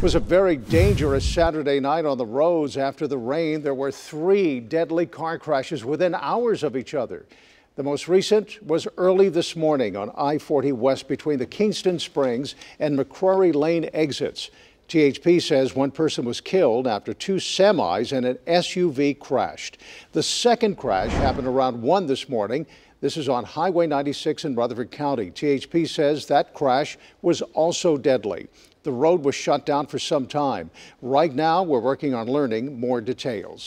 It was a very dangerous Saturday night on the roads. After the rain, there were three deadly car crashes within hours of each other. The most recent was early this morning on I-40 West between the Kingston Springs and McCrory Lane exits. THP says one person was killed after two semis and an SUV crashed. The second crash happened around 1 this morning. This is on Highway 96 in Rutherford County. THP says that crash was also deadly. The road was shut down for some time. Right now, we're working on learning more details.